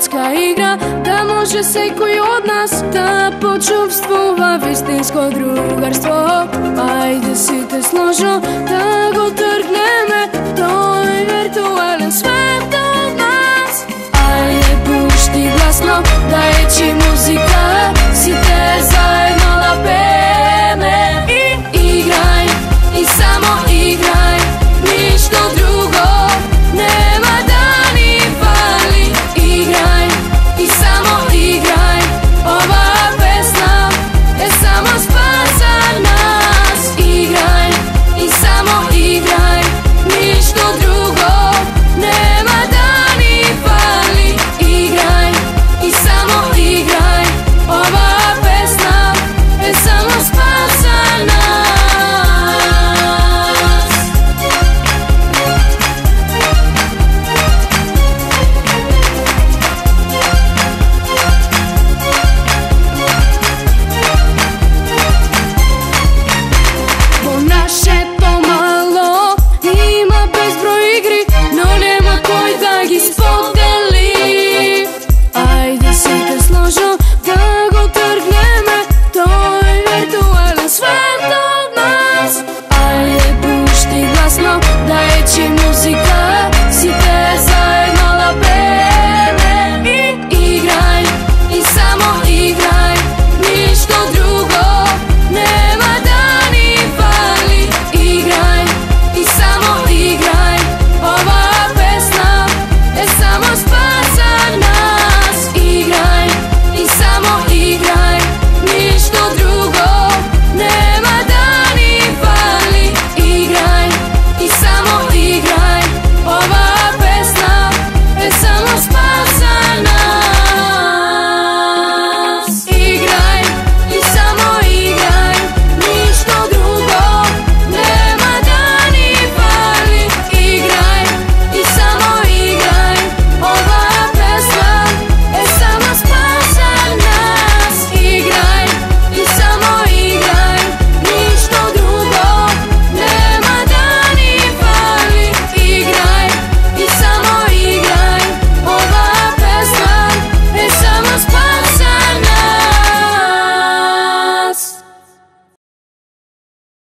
ska igra Da može se koji od nas Da počuvstvova vistinsko drugarstvo Ajde si te složo Da go trgne To je virtualen svet